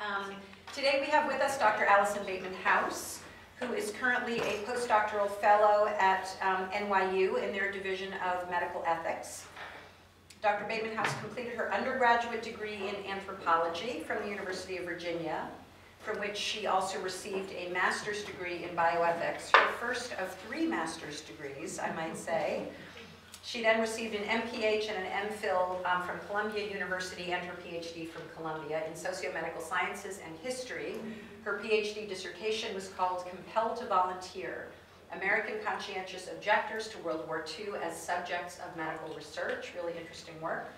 Um, Today we have with us Dr. Alison Bateman House, who is currently a postdoctoral fellow at um, NYU in their Division of Medical Ethics. Dr. Bateman House completed her undergraduate degree in anthropology from the University of Virginia, from which she also received a master's degree in bioethics, her first of three master's degrees, I might say. She then received an MPH and an MPhil um, from Columbia University and her PhD from Columbia in sociomedical sciences and history. Her PhD dissertation was called Compelled to Volunteer, American Conscientious Objectors to World War II as Subjects of Medical Research, really interesting work.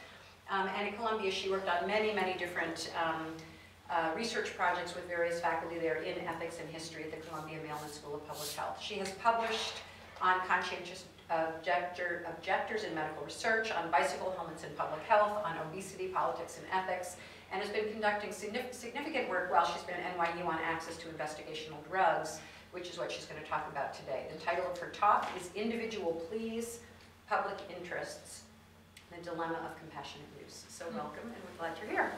Um, and at Columbia, she worked on many, many different um, uh, research projects with various faculty there in ethics and history at the Columbia Mailman School of Public Health. She has published on conscientious objector, objectors in medical research, on bicycle helmets in public health, on obesity, politics, and ethics, and has been conducting significant work while she's been at NYU on access to investigational drugs, which is what she's going to talk about today. The title of her talk is Individual Pleas, Public Interests, the Dilemma of Compassionate Use. So hmm. welcome, and we're glad you're here.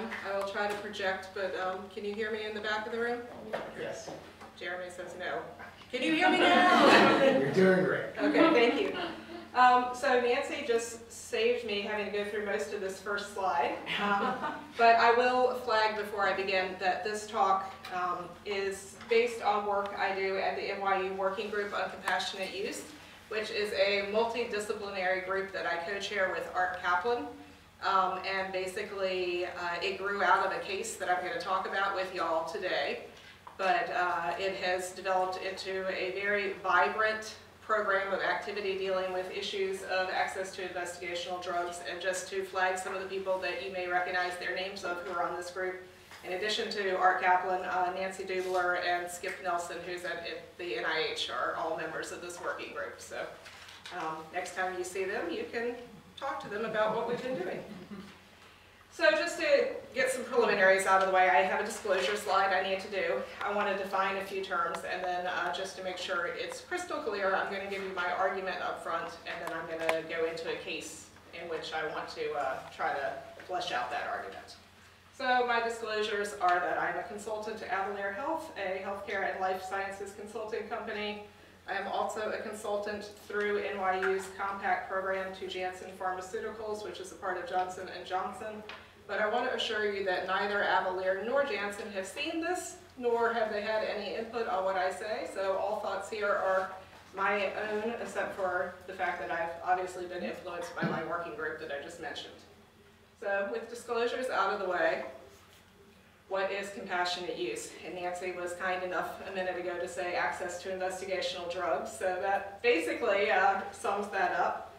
Hello, everyone. I will try to project, but um, can you hear me in the back of the room? Yes. Jeremy says no. Can you hear me now? You're doing great. Okay, thank you. Um, so Nancy just saved me having to go through most of this first slide. Um, but I will flag before I begin that this talk um, is based on work I do at the NYU Working Group on Compassionate Use, which is a multidisciplinary group that I co-chair with Art Caplan. Um, and basically, uh, it grew out of a case that I'm going to talk about with y'all today. But uh, it has developed into a very vibrant program of activity dealing with issues of access to investigational drugs. And just to flag some of the people that you may recognize their names of who are on this group, in addition to Art Caplan, uh, Nancy Dubler, and Skip Nelson, who's at the NIH, are all members of this working group. So um, next time you see them, you can talk to them about what we've been doing. So just to get some preliminaries out of the way, I have a disclosure slide I need to do. I want to define a few terms, and then uh, just to make sure it's crystal clear, I'm going to give you my argument up front, and then I'm going to go into a case in which I want to uh, try to flesh out that argument. So my disclosures are that I'm a consultant to Avalere Health, a healthcare and life sciences consulting company. I am also a consultant through NYU's Compact program to Janssen Pharmaceuticals, which is a part of Johnson & Johnson. But I want to assure you that neither Avalere nor Janssen have seen this, nor have they had any input on what I say. So all thoughts here are my own, except for the fact that I've obviously been influenced by my working group that I just mentioned. So with disclosures out of the way, what is compassionate use? And Nancy was kind enough a minute ago to say access to investigational drugs. So that basically uh, sums that up.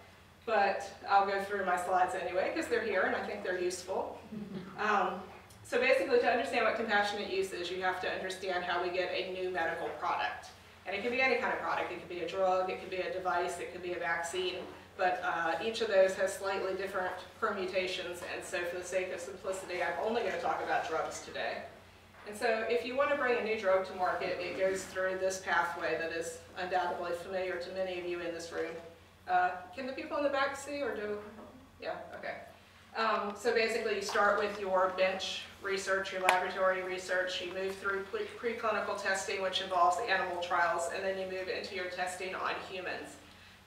But I'll go through my slides anyway because they're here and I think they're useful. Um, so basically to understand what compassionate use is, you have to understand how we get a new medical product. And it can be any kind of product. It could be a drug, it could be a device, it could be a vaccine but uh, each of those has slightly different permutations, and so for the sake of simplicity, I'm only going to talk about drugs today. And so if you want to bring a new drug to market, it goes through this pathway that is undoubtedly familiar to many of you in this room. Uh, can the people in the back see or do? Yeah, okay. Um, so basically you start with your bench research, your laboratory research, you move through pre preclinical testing, which involves animal trials, and then you move into your testing on humans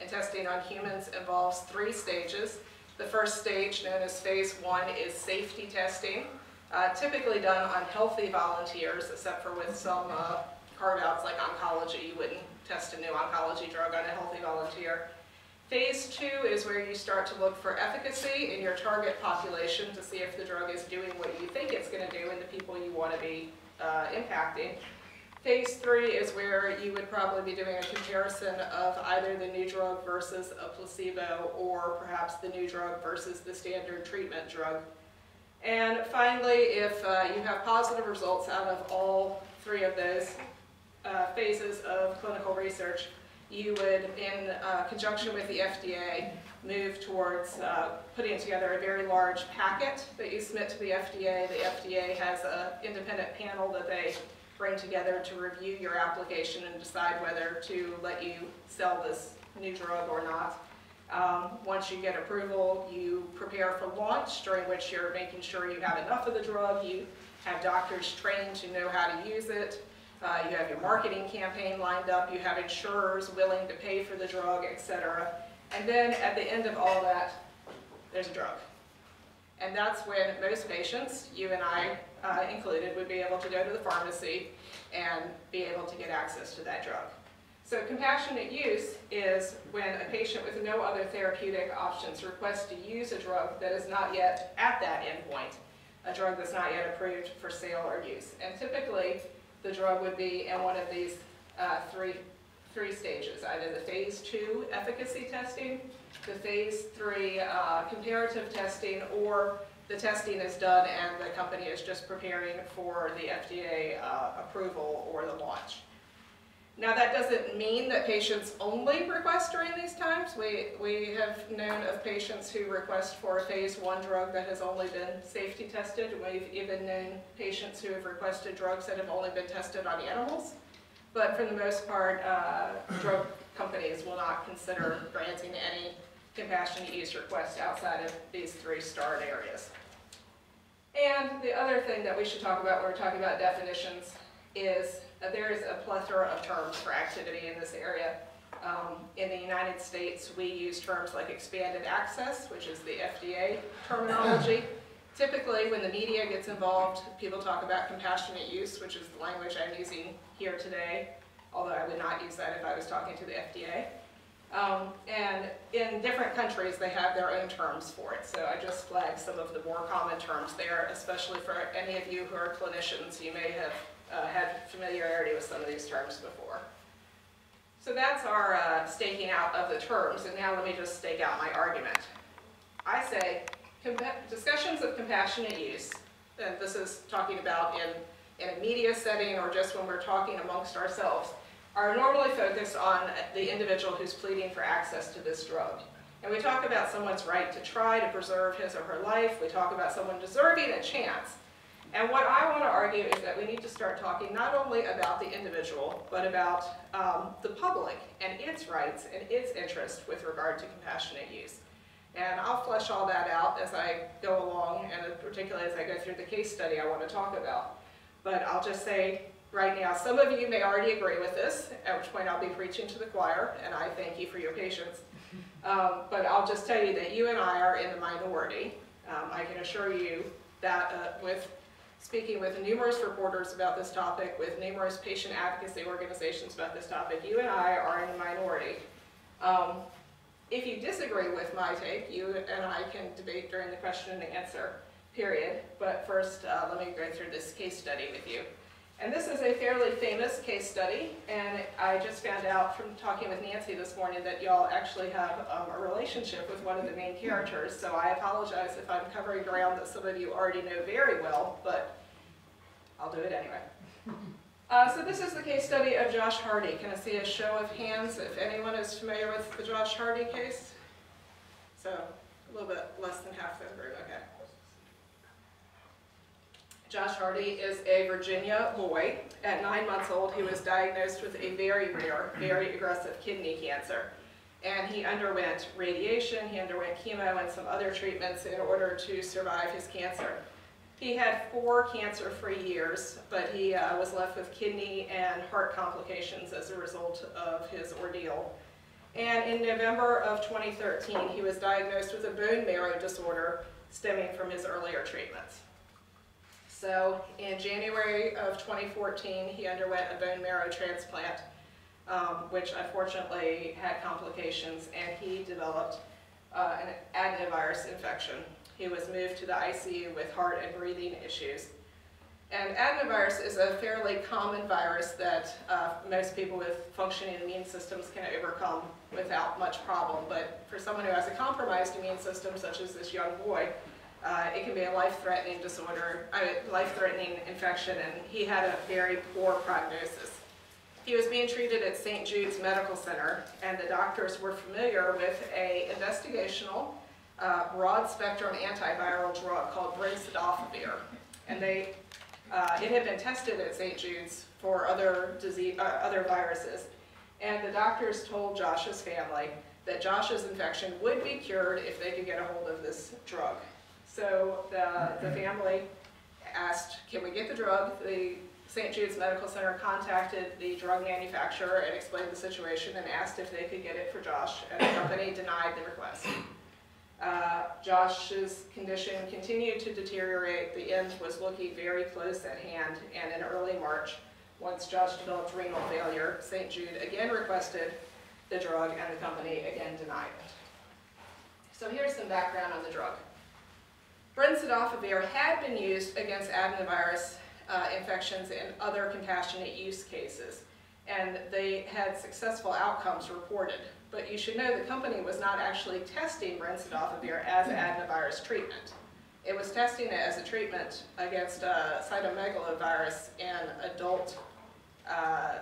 and testing on humans involves three stages. The first stage, known as phase one, is safety testing, uh, typically done on healthy volunteers, except for with some uh, carve-outs like oncology. You wouldn't test a new oncology drug on a healthy volunteer. Phase two is where you start to look for efficacy in your target population to see if the drug is doing what you think it's going to do in the people you want to be uh, impacting. Phase three is where you would probably be doing a comparison of either the new drug versus a placebo or perhaps the new drug versus the standard treatment drug. And finally, if uh, you have positive results out of all three of those uh, phases of clinical research, you would, in uh, conjunction with the FDA, move towards uh, putting together a very large packet that you submit to the FDA. The FDA has an independent panel that they bring together to review your application and decide whether to let you sell this new drug or not. Um, Once you get approval, you prepare for launch, during which you're making sure you have enough of the drug, you have doctors trained to know how to use it, uh, you have your marketing campaign lined up, you have insurers willing to pay for the drug, et cetera. And then at the end of all that, there's a drug. And that's when most patients, you and I uh, included, would be able to go to the pharmacy and be able to get access to that drug. So compassionate use is when a patient with no other therapeutic options requests to use a drug that is not yet at that endpoint, a drug that's not yet approved for sale or use. And typically, the drug would be in one of these uh, three, three stages, either the phase two efficacy testing, the phase three uh, comparative testing, or the testing is done and the company is just preparing for the FDA uh, approval or the launch. Now, that doesn't mean that patients only request during these times. We, we have known of patients who request for a phase one drug that has only been safety tested. We've even known patients who have requested drugs that have only been tested on animals. But for the most part, uh, drug companies will not consider granting any compassionate use requests outside of these three starred areas. And the other thing that we should talk about when we're talking about definitions is uh, there is a plethora of terms for activity in this area. Um, in the United States, we use terms like expanded access, which is the FDA terminology. Typically, when the media gets involved, people talk about compassionate use, which is the language I'm using here today, although I would not use that if I was talking to the FDA. Um, and in different countries, they have their own terms for it. So I just flagged some of the more common terms there, especially for any of you who are clinicians. You may have uh, had familiarity with some of these terms before. So that's our uh, staking out of the terms, and now let me just stake out my argument. I say discussions of compassionate use, and this is talking about in, in a media setting or just when we're talking amongst ourselves, are normally focused on the individual who's pleading for access to this drug. And we talk about someone's right to try to preserve his or her life. We talk about someone deserving a chance. And what I want to argue is that we need to start talking not only about the individual, but about um, the public and its rights and its interest with regard to compassionate use. And I'll flesh all that out as I go along, and particularly as I go through the case study I want to talk about. But I'll just say right now, some of you may already agree with this, at which point I'll be preaching to the choir, and I thank you for your patience. Um, but I'll just tell you that you and I are in the minority. Um, I can assure you that uh, with speaking with numerous reporters about this topic, with numerous patient advocacy organizations about this topic, you and I are in the minority. Um, if you disagree with my take, you and I can debate during the question and answer period. But first, uh, let me go through this case study with you. And this is a fairly famous case study, and I just found out from talking with Nancy this morning that y'all actually have um, a relationship with one of the main characters, so I apologize if I'm covering ground that some of you already know very well, but I'll do it anyway. Uh, so this is the case study of Josh Hardy. Can I see a show of hands if anyone is familiar with the Josh Hardy case? So a little bit less than half the room, okay. Josh Hardy is a Virginia boy. At nine months old, he was diagnosed with a very rare, very aggressive kidney cancer. And he underwent radiation, he underwent chemo and some other treatments in order to survive his cancer. He had four cancer-free years, but he uh, was left with kidney and heart complications as a result of his ordeal. And in November of 2013, he was diagnosed with a bone marrow disorder stemming from his earlier treatments. So in January of 2014, he underwent a bone marrow transplant, um, which unfortunately had complications, and he developed uh, an adenovirus infection. He was moved to the ICU with heart and breathing issues. And adenovirus is a fairly common virus that uh, most people with functioning immune systems can overcome without much problem. But for someone who has a compromised immune system, such as this young boy, uh, it can be a life-threatening disorder, life-threatening infection, and he had a very poor prognosis. He was being treated at St. Jude's Medical Center, and the doctors were familiar with a investigational uh, broad-spectrum antiviral drug called brincidofovir. And they, uh, it had been tested at St. Jude's for other, disease, uh, other viruses. And the doctors told Josh's family that Josh's infection would be cured if they could get a hold of this drug. So the, the family asked, can we get the drug? The St. Jude's Medical Center contacted the drug manufacturer and explained the situation and asked if they could get it for Josh, and the company denied the request. Uh, Josh's condition continued to deteriorate. The end was looking very close at hand, and in early March, once Josh developed renal failure, St. Jude again requested the drug, and the company again denied it. So here's some background on the drug. Brincidofovir had been used against adenovirus uh, infections in other compassionate use cases, and they had successful outcomes reported. But you should know the company was not actually testing brincidofovir as adenovirus treatment. It was testing it as a treatment against uh, cytomegalovirus in adult uh,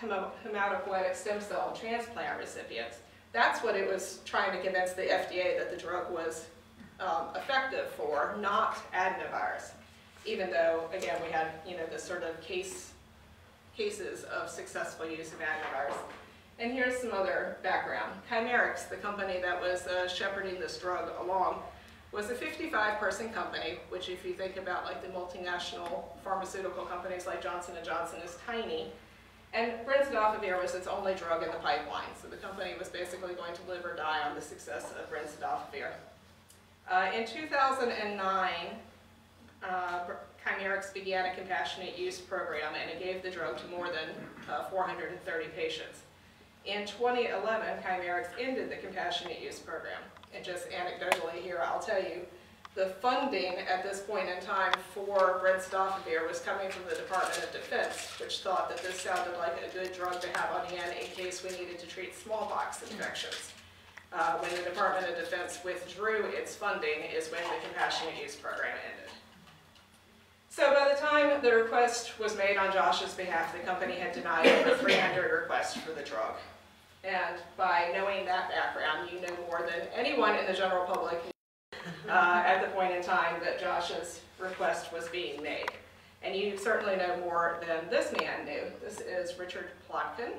hematopoietic stem cell transplant recipients. That's what it was trying to convince the FDA that the drug was um, effective for, not adenovirus. Even though, again, we had, you know, the sort of case, cases of successful use of adenovirus. And here's some other background. Chimerix, the company that was uh, shepherding this drug along, was a 55-person company, which if you think about like the multinational pharmaceutical companies like Johnson & Johnson is tiny. And brincidofovir was its only drug in the pipeline, so the company was basically going to live or die on the success of brincidofovir. Uh, in 2009, uh, began a compassionate use program and it gave the drug to more than uh, 430 patients. In 2011, Chimerix ended the compassionate use program. And just anecdotally here, I'll tell you, the funding at this point in time for brincidofovir was coming from the Department of Defense, which thought that this sounded like a good drug to have on hand in case we needed to treat smallpox infections. Uh, when the Department of Defense withdrew its funding is when the compassionate use program ended. So by the time the request was made on Josh's behalf, the company had denied over 300 requests for the drug. And by knowing that background, you know more than anyone in the general public uh, at the point in time that Josh's request was being made. And you certainly know more than this man knew. This is Richard Plotkin.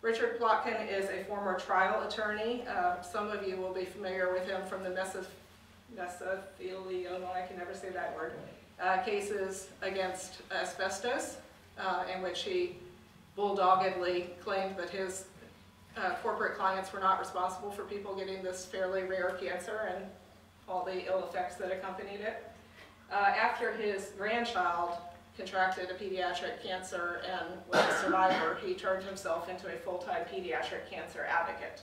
Richard Plotkin is a former trial attorney. Uh, some of you will be familiar with him from the mesothelioma, I can never say that word, uh, cases against asbestos, uh, in which he bulldoggedly claimed that his uh, corporate clients were not responsible for people getting this fairly rare cancer and all the ill effects that accompanied it. Uh, after his grandchild contracted a pediatric cancer and was a survivor, he turned himself into a full-time pediatric cancer advocate.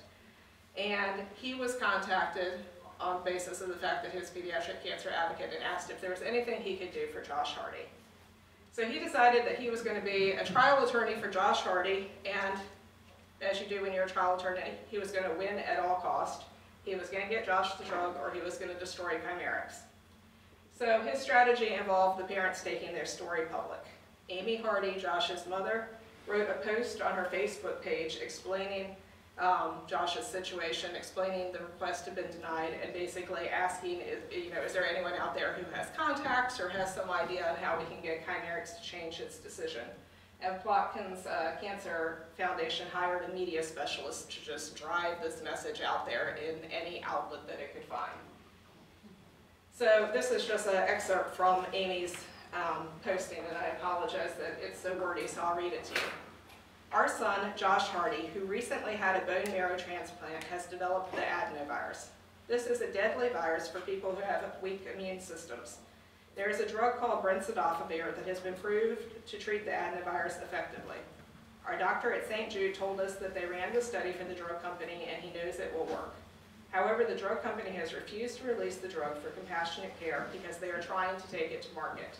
And he was contacted on basis of the fact that he was a pediatric cancer advocate and asked if there was anything he could do for Josh Hardy. So he decided that he was going to be a trial attorney for Josh Hardy and as you do when you're a trial attorney, he was going to win at all cost. He was going to get Josh the drug or he was going to destroy Chimerix. So his strategy involved the parents taking their story public. Amy Hardy, Josh's mother, wrote a post on her Facebook page explaining um, Josh's situation, explaining the request had been denied, and basically asking, is, you know, is there anyone out there who has contacts or has some idea on how we can get Chimerix to change its decision? And Plotkin's uh, Cancer Foundation hired a media specialist to just drive this message out there in any outlet that it could find. So this is just an excerpt from Amy's um, posting, and I apologize that it's so wordy, so I'll read it to you. Our son, Josh Hardy, who recently had a bone marrow transplant, has developed the adenovirus. This is a deadly virus for people who have weak immune systems. There is a drug called brincidofovir that has been proved to treat the adenovirus effectively. Our doctor at St. Jude told us that they ran the study for the drug company and he knows it will work. However, the drug company has refused to release the drug for compassionate care because they are trying to take it to market.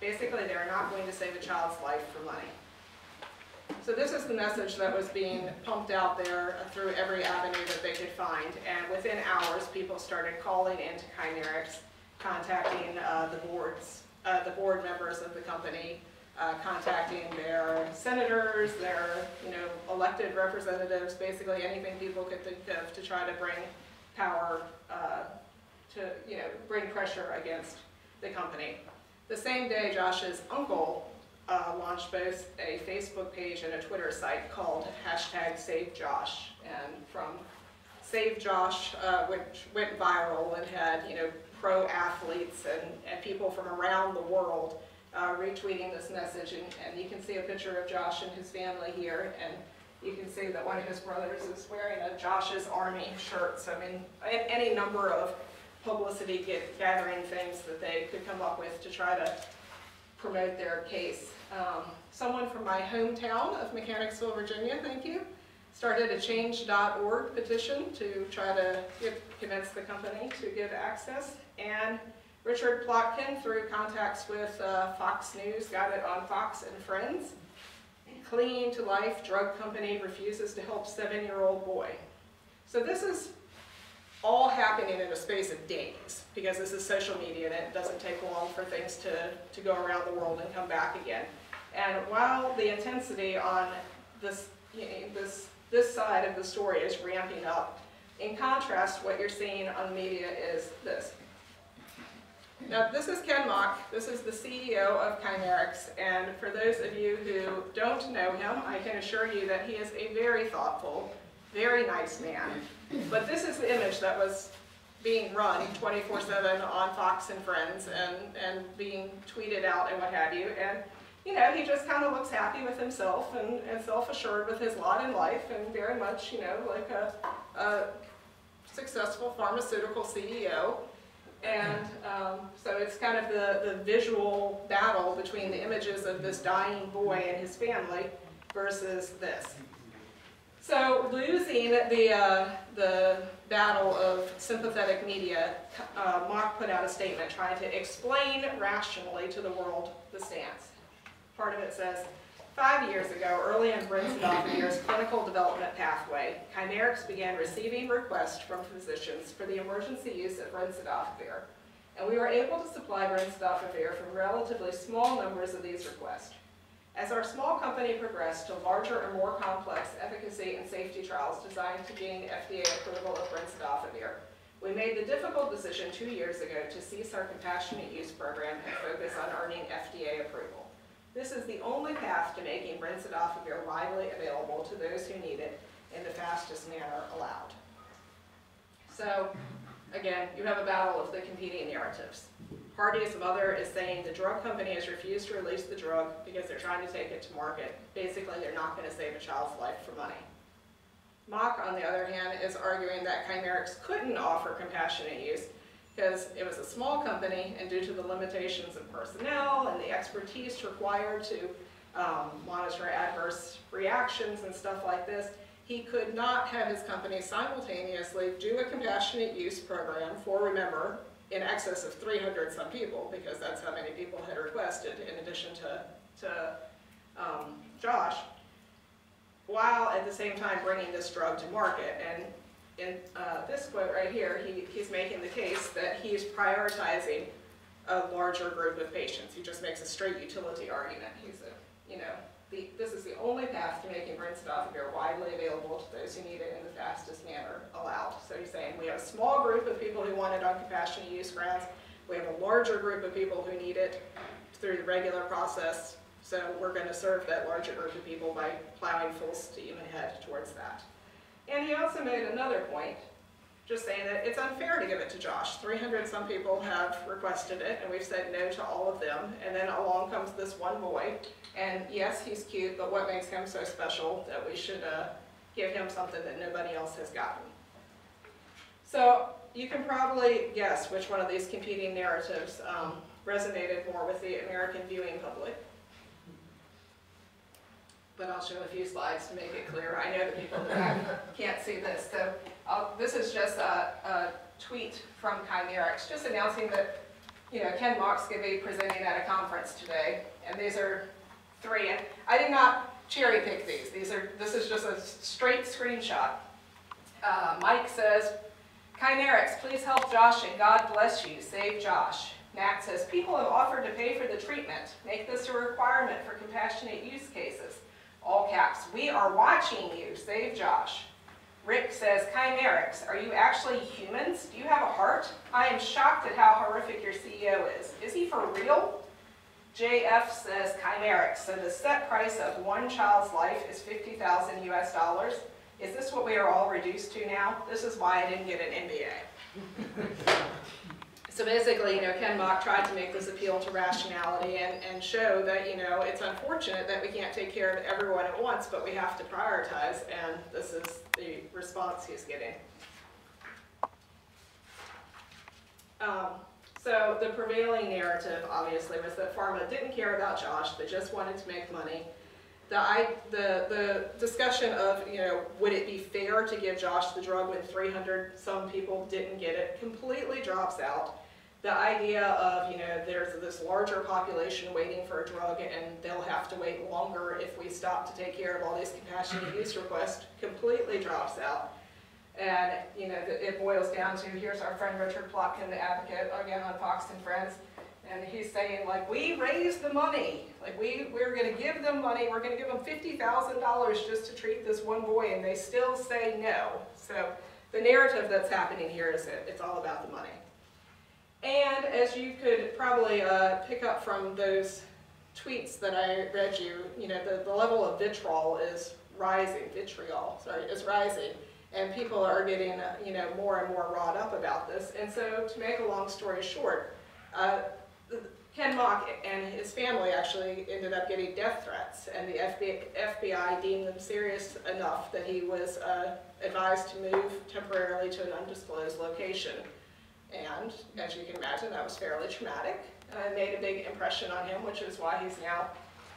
Basically, they are not going to save a child's life for money. So this is the message that was being pumped out there through every avenue that they could find. And within hours, people started calling into Chimerix contacting uh, the boards, uh, the board members of the company, uh, contacting their senators, their you know elected representatives, basically anything people could think of to try to bring power uh, to you know bring pressure against the company. The same day, Josh's uncle uh, launched both a Facebook page and a Twitter site called hashtag Save Josh. And from Save Josh, uh, which went viral and had, you know, pro athletes and, and people from around the world uh, retweeting this message. And, and you can see a picture of Josh and his family here. And you can see that one of his brothers is wearing a Josh's Army shirt. So, I mean, any number of publicity get, gathering things that they could come up with to try to promote their case. Um, someone from my hometown of Mechanicsville, Virginia, thank you, started a change.org petition to try to get, convince the company to give access. And Richard Plotkin, through contacts with uh, Fox News, got it on Fox and Friends. Clinging to life, drug company refuses to help seven-year-old boy. So this is all happening in a space of days, because this is social media and it doesn't take long for things to, to go around the world and come back again. And while the intensity on this, you know, this, this side of the story is ramping up, in contrast, what you're seeing on the media is this. Now, this is Ken Moch. This is the CEO of Chimerix. And for those of you who don't know him, I can assure you that he is a very thoughtful, very nice man. But this is the image that was being run 24-7 on Fox and Friends and, and being tweeted out and what have you. And, you know, he just kind of looks happy with himself and, and self-assured with his lot in life and very much, you know, like a, a successful pharmaceutical CEO. And um, so it's kind of the, the visual battle between the images of this dying boy and his family versus this. So losing the, uh, the battle of sympathetic media, uh, put out a statement trying to explain rationally to the world the stance. Part of it says, Five years ago, early in Brincidofovir's clinical development pathway, Chimerix began receiving requests from physicians for the emergency use of brincidofovir, and we were able to supply brincidofovir from relatively small numbers of these requests. As our small company progressed to larger and more complex efficacy and safety trials designed to gain FDA approval of brincidofovir, we made the difficult decision two years ago to cease our compassionate use program and focus on earning FDA approval. This is the only path to making brincidofovir widely available to those who need it in the fastest manner allowed. So, again, you have a battle of the competing narratives. Hardy's mother is saying the drug company has refused to release the drug because they're trying to take it to market. Basically, they're not going to save a child's life for money. Moch, on the other hand, is arguing that Chimerix couldn't offer compassionate use because it was a small company and due to the limitations of personnel and the expertise required to um, monitor adverse reactions and stuff like this, he could not have his company simultaneously do a compassionate use program for, remember, in excess of 300 some people, because that's how many people had requested in addition to, to um, Josh, while at the same time bringing this drug to market. And in uh, this quote right here, he, he's making the case that he's prioritizing a larger group of patients. He just makes a straight utility argument. He's a, you know, the, this is the only path to making brincidofovir widely available to those who need it in the fastest manner allowed. So he's saying we have a small group of people who want it on compassionate use grounds. We have a larger group of people who need it through the regular process. So we're going to serve that larger group of people by plowing full steam ahead towards that. And he also made another point, just saying that it's unfair to give it to Josh. 300 some people have requested it, and we've said no to all of them. And then along comes this one boy, and yes, he's cute, but what makes him so special that we should uh, give him something that nobody else has gotten? So you can probably guess which one of these competing narratives um, resonated more with the American viewing public but I'll show a few slides to make it clear. I know the people that can't see this. So I'll, this is just a, a tweet from Chimerix, just announcing that you know Ken Moch's going to be presenting at a conference today, and these are three. And I did not cherry pick these. These are this is just a straight screenshot. Uh, Mike says, Chimerix, please help Josh and God bless you. Save Josh. Nat says, people have offered to pay for the treatment. Make this a requirement for compassionate use cases all caps, we are watching you, save Josh. Rick says, Chimerix, are you actually humans? Do you have a heart? I am shocked at how horrific your CEO is. Is he for real? JF says Chimerix, so the set price of one child's life is 50,000 US dollars. Is this what we are all reduced to now? This is why I didn't get an MBA. So basically, you know, Ken Moch tried to make this appeal to rationality and, and show that, you know, it's unfortunate that we can't take care of everyone at once, but we have to prioritize, and this is the response he's getting. Um, so the prevailing narrative, obviously, was that pharma didn't care about Josh, they just wanted to make money. The, I, the, the discussion of, you know, would it be fair to give Josh the drug when 300 some people didn't get it completely drops out. The idea of, you know, there's this larger population waiting for a drug and they'll have to wait longer if we stop to take care of all these compassionate use requests completely drops out. And, you know, it boils down to, here's our friend Richard Plotkin, the advocate, again on Fox and Friends, and he's saying, like, we raised the money, like, we, we're gonna give them money, we're gonna give them fifty thousand dollars just to treat this one boy, and they still say no. So the narrative that's happening here is that it's all about the money. And as you could probably uh, pick up from those tweets that I read you, you know, the, the level of vitriol is rising, vitriol, sorry, is rising and people are getting, uh, you know, more and more wrought up about this. And so, to make a long story short, uh, Ken Moch and his family actually ended up getting death threats, and the FBI, FBI deemed them serious enough that he was uh, advised to move temporarily to an undisclosed location. And as you can imagine, that was fairly traumatic. Uh, made a big impression on him, which is why he's now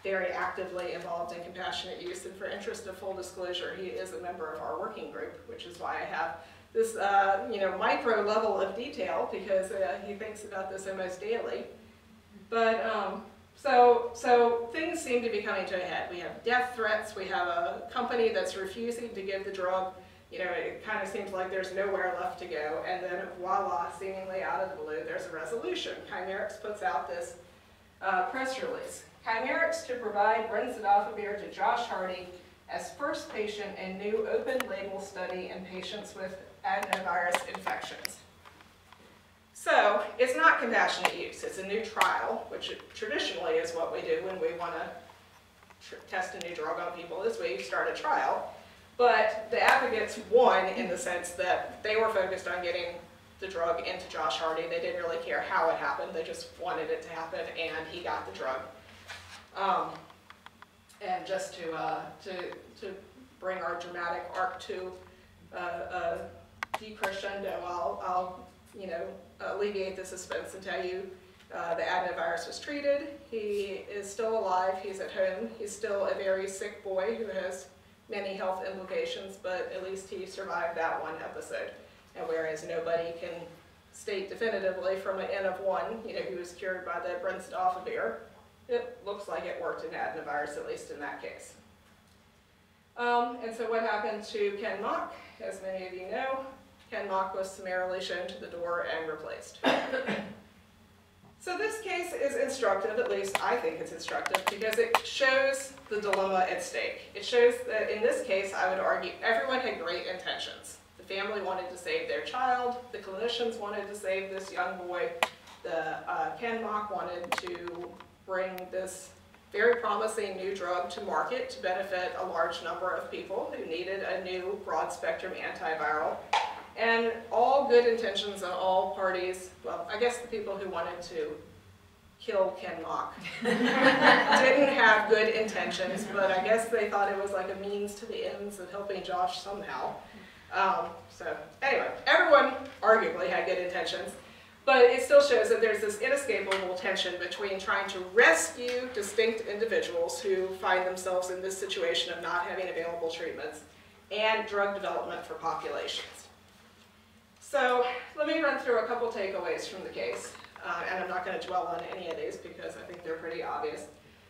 very actively involved in compassionate use. And for interest of full disclosure, he is a member of our working group, which is why I have this, uh, you know, micro level of detail because uh, he thinks about this almost daily. But um, so, so things seem to be coming to a head. We have death threats. We have a company that's refusing to give the drug. You know, it kind of seems like there's nowhere left to go. And then voila, seemingly out of the blue, there's a resolution. Chimerix puts out this uh, press release. Chimerix to provide brincidofovir to Josh Hardy as first patient in new open label study in patients with adenovirus infections. So it's not compassionate use, it's a new trial, which traditionally is what we do when we want to test a new drug on people is we start a trial. But the advocates won in the sense that they were focused on getting the drug into Josh Hardy. They didn't really care how it happened, they just wanted it to happen and he got the drug. Um, and just to, uh, to, to bring our dramatic arc to uh, a decrescendo, I'll, I'll, you know, alleviate the suspense and tell you uh, the adenovirus was treated. He is still alive. He's at home. He's still a very sick boy who has many health implications, but at least he survived that one episode. And whereas nobody can state definitively from an N of one, you know, he was cured by the brincidofovir, it looks like it worked in adenovirus, at least in that case. Um, and so what happened to Ken Moch? As many of you know, Ken Moch was summarily shown to the door and replaced. So this case is instructive, at least I think it's instructive, because it shows the dilemma at stake. It shows that in this case, I would argue, everyone had great intentions. The family wanted to save their child, the clinicians wanted to save this young boy, the uh, Ken wanted to bring this very promising new drug to market to benefit a large number of people who needed a new broad spectrum antiviral. And all good intentions on all parties, well, I guess the people who wanted to kill Ken Moch didn't have good intentions, but I guess they thought it was like a means to the ends of helping Josh somehow. Um, so anyway, everyone arguably had good intentions. But it still shows that there's this inescapable tension between trying to rescue distinct individuals who find themselves in this situation of not having available treatments and drug development for populations. So let me run through a couple takeaways from the case. Uh, and I'm not going to dwell on any of these because I think they're pretty obvious.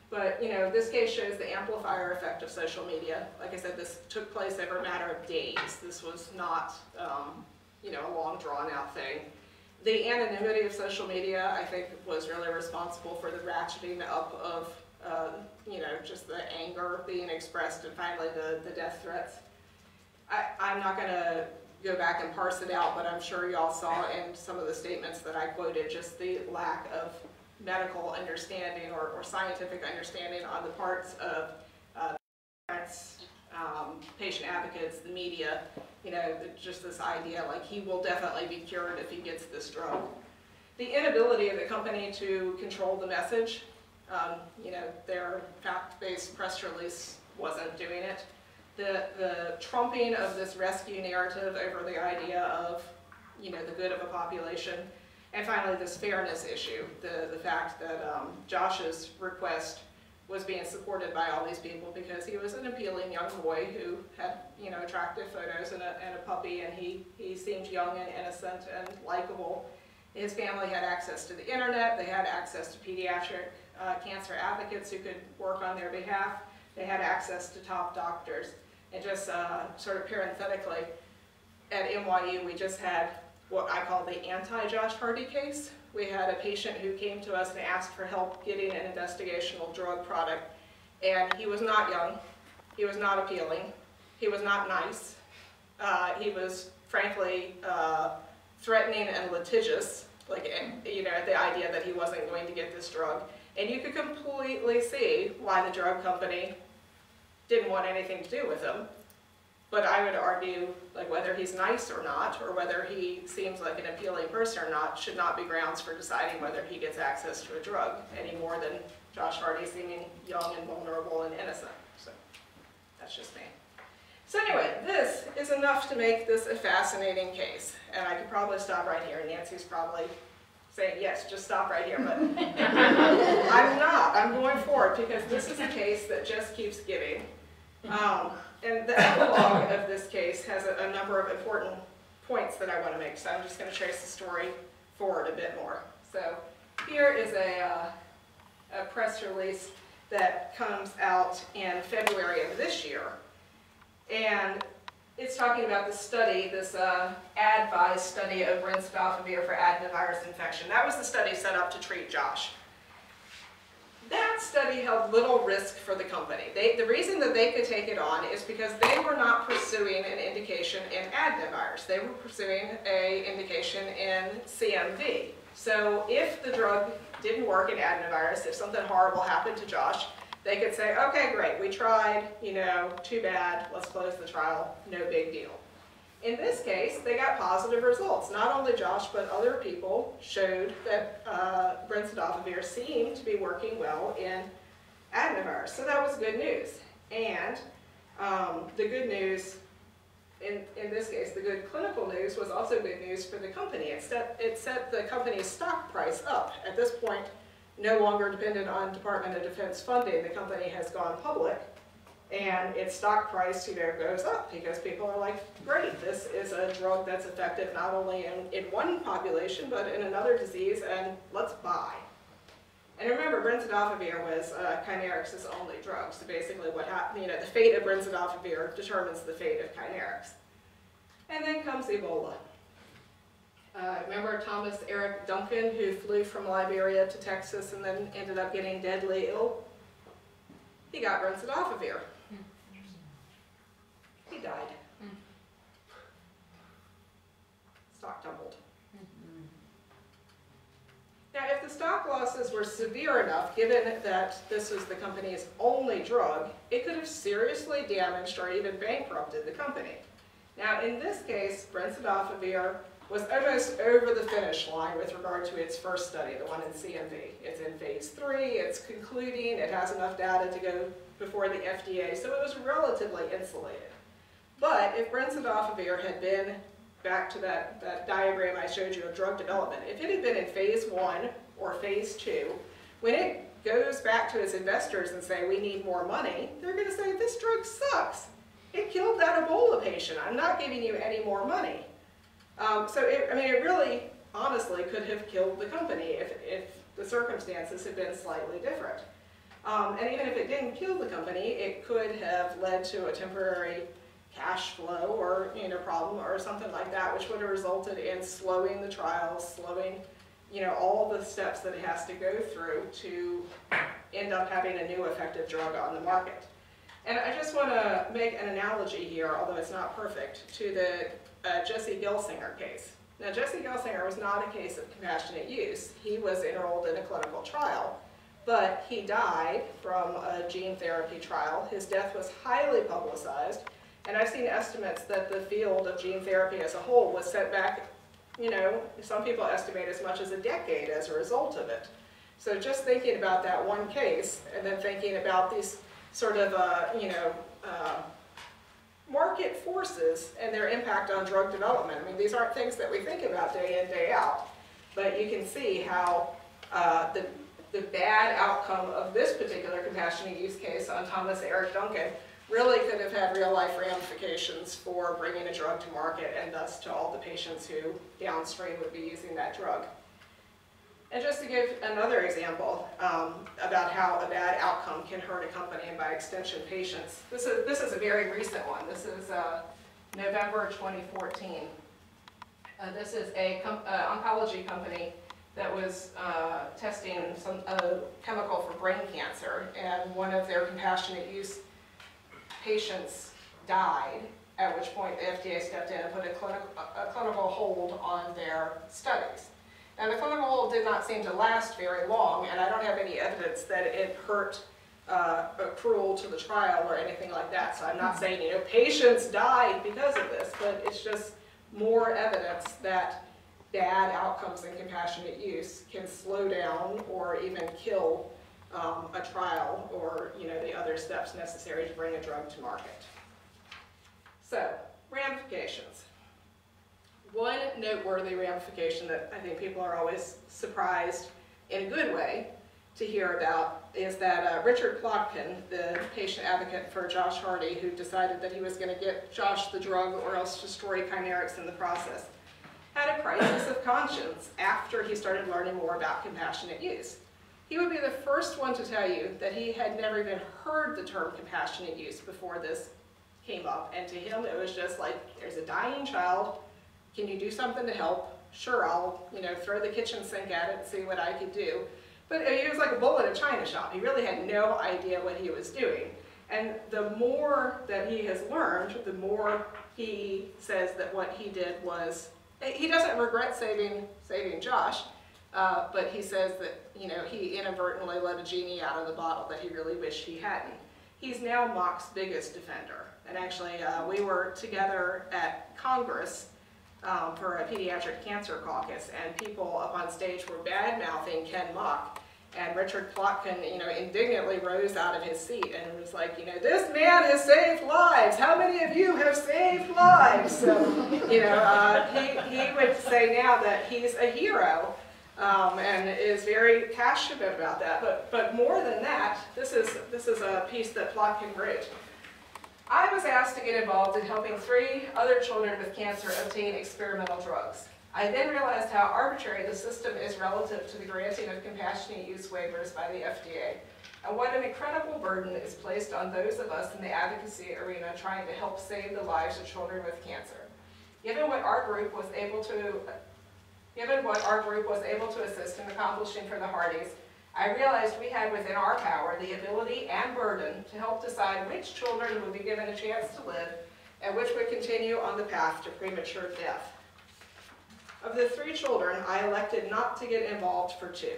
But you know, this case shows the amplifier effect of social media. Like I said, this took place over a matter of days. This was not, um, you know, a long drawn out thing the anonymity of social media, I think, was really responsible for the ratcheting up of, uh, you know, just the anger being expressed and finally the, the death threats. I, I'm not going to go back and parse it out, but I'm sure y'all saw in some of the statements that I quoted just the lack of medical understanding or, or scientific understanding on the parts of uh, um, patient advocates, the media, you know, just this idea like he will definitely be cured if he gets this drug. The inability of the company to control the message, um, you know, their fact-based press release wasn't doing it. The, the trumping of this rescue narrative over the idea of, you know, the good of a population. And finally, this fairness issue, the, the fact that um, Josh's request was being supported by all these people because he was an appealing young boy who had, you know, attractive photos and a, and a puppy, and he, he seemed young and innocent and likable. His family had access to the internet, they had access to pediatric uh, cancer advocates who could work on their behalf, they had access to top doctors. And just uh, sort of parenthetically, at NYU, we just had what I call the anti-Josh Hardy case. We had a patient who came to us and asked for help getting an investigational drug product. And he was not young, he was not appealing, he was not nice. Uh, he was frankly uh, threatening and litigious, like, you know, the idea that he wasn't going to get this drug. And you could completely see why the drug company didn't want anything to do with him. But I would argue, like whether he's nice or not, or whether he seems like an appealing person or not, should not be grounds for deciding whether he gets access to a drug any more than Josh Hardy seeming young and vulnerable and innocent. So that's just me. So anyway, this is enough to make this a fascinating case. And I could probably stop right here. Nancy's probably saying, yes, just stop right here. But I'm not. I'm going forward because this is a case that just keeps giving. Um, and the epilogue of this case has a, a, number of important points that I want to make, so I'm just going to trace the story forward a bit more. So here is a, uh, a press release that comes out in February of this year. And it's talking about the study, this uh, AdVise study of brincidofovir for adenovirus infection. That was the study set up to treat Josh. That study held little risk for the company. They, the reason that they could take it on is because they were not pursuing an indication in adenovirus. They were pursuing a indication in CMV. So if the drug didn't work in adenovirus, if something horrible happened to Josh, they could say, okay, great, we tried, you know, too bad, let's close the trial, no big deal. In this case, they got positive results. Not only Josh, but other people showed that uh, brincidofovir seemed to be working well in adenovirus. So that was good news. And um, the good news, in, in this case, the good clinical news was also good news for the company. It set, it set the company's stock price up. At this point, no longer dependent on Department of Defense funding, the company has gone public and its stock price, you know, goes up because people are like, great, this is a drug that's effective not only in, in one population, but in another disease, and let's buy. And remember, brincidofovir was uh, Chimerix's only drug, so basically what happened, you know, the fate of brincidofovir determines the fate of Chimerix. And then comes Ebola. Uh, remember Thomas Eric Duncan, who flew from Liberia to Texas and then ended up getting deadly ill? He got he died. Mm. Stock doubled. Mm-hmm. Now, if the stock losses were severe enough, given that this was the company's only drug, it could have seriously damaged or even bankrupted the company. Now, in this case, brincidofovir was almost over the finish line with regard to its first study, the one in CMV. It's in phase three, it's concluding, it has enough data to go before the FDA, so it was relatively insulated. But if brincidofovir had been, back to that, that diagram I showed you of drug development, if it had been in phase one or phase two, when it goes back to its investors and say, we need more money, they're going to say, this drug sucks. It killed that Ebola patient. I'm not giving you any more money. Um, so, it, I mean, it really, honestly, could have killed the company if, if the circumstances had been slightly different. Um, and even if it didn't kill the company, it could have led to a temporary cash flow or you know problem or something like that, which would have resulted in slowing the trial, slowing you know all the steps that it has to go through to end up having a new effective drug on the market. And I just want to make an analogy here, although it's not perfect, to the uh, Jesse Gelsinger case. Now, Jesse Gelsinger was not a case of compassionate use. He was enrolled in a clinical trial, but he died from a gene therapy trial. His death was highly publicized, and I've seen estimates that the field of gene therapy as a whole was set back, you know, some people estimate as much as a decade as a result of it. So just thinking about that one case, and then thinking about these sort of, uh, you know, uh, market forces and their impact on drug development. I mean, these aren't things that we think about day in, day out, but you can see how uh, the, the bad outcome of this particular compassionate use case on Thomas Eric Duncan really could have had real life ramifications for bringing a drug to market and thus to all the patients who downstream would be using that drug. And just to give another example um, about how a bad outcome can hurt a company and by extension patients, this is, this is a very recent one. This is uh, November 2014. Uh, this is a com uh, oncology company that was uh, testing some a chemical for brain cancer, and one of their compassionate use patients died, at which point the FDA stepped in and put a, clinic, a clinical hold on their studies. And the clinical hold did not seem to last very long, and I don't have any evidence that it hurt uh, accrual to the trial or anything like that. So I'm not saying, you know, patients died because of this, but it's just more evidence that bad outcomes in compassionate use can slow down or even kill um, a trial or, you know, the other steps necessary to bring a drug to market. So, ramifications. One noteworthy ramification that I think people are always surprised in a good way to hear about is that uh, Richard Plotkin, the patient advocate for Josh Hardy, who decided that he was going to get Josh the drug or else destroy Chimerix in the process, had a crisis of conscience after he started learning more about compassionate use. He would be the first one to tell you that he had never even heard the term compassionate use before this came up, and to him it was just like, there's a dying child, can you do something to help? Sure, I'll, you know, throw the kitchen sink at it and see what I could do. But he was like a bull in a china shop. He really had no idea what he was doing. And the more that he has learned, the more he says that what he did was, he doesn't regret saving, saving Josh, uh, but he says that, you know, he inadvertently let a genie out of the bottle that he really wished he hadn't. He's now Moch's biggest defender. And actually, uh, we were together at Congress um, for a pediatric cancer caucus, and people up on stage were bad-mouthing Ken Moch. And Richard Plotkin, you know, indignantly rose out of his seat and was like, you know, this man has saved lives. How many of you have saved lives? So, you know, uh, he, he would say now that he's a hero um, and is very passionate about that. But, but more than that, this is, this is a piece that Plotkin wrote. I was asked to get involved in helping three other children with cancer obtain experimental drugs. I then realized how arbitrary the system is relative to the granting of compassionate use waivers by the FDA, and what an incredible burden is placed on those of us in the advocacy arena trying to help save the lives of children with cancer. Given what our group was able to, given what our group was able to assist in accomplishing for the Hardys, I realized we had within our power the ability and burden to help decide which children would be given a chance to live and which would continue on the path to premature death. Of the three children, I elected not to get involved for two.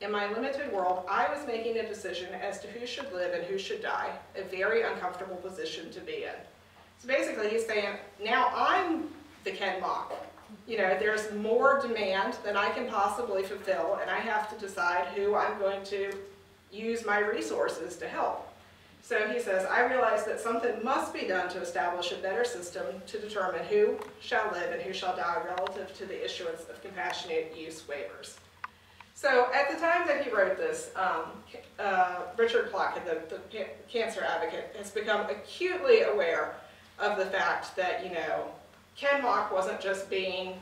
In my limited world, I was making a decision as to who should live and who should die, a very uncomfortable position to be in. So basically he's saying, now I'm the Ken Moch you know, there's more demand than I can possibly fulfill, and I have to decide who I'm going to use my resources to help. So he says, I realize that something must be done to establish a better system to determine who shall live and who shall die relative to the issuance of compassionate use waivers. So at the time that he wrote this, um, uh, Richard Plotkin, the, the cancer advocate, has become acutely aware of the fact that, you know, Ken Moch wasn't just being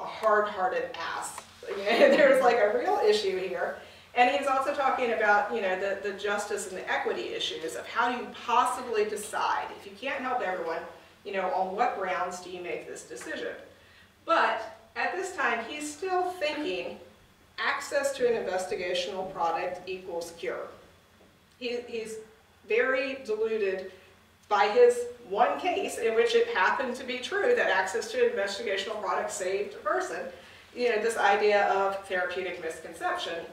a hard-hearted ass. There's like a real issue here. And he's also talking about, you know, the, the justice and the equity issues of how do you possibly decide, if you can't help everyone, you know, on what grounds do you make this decision? But at this time, he's still thinking access to an investigational product equals cure. He, he's very deluded by his one case in which it happened to be true that access to investigational products saved a person, you know, this idea of therapeutic misconception,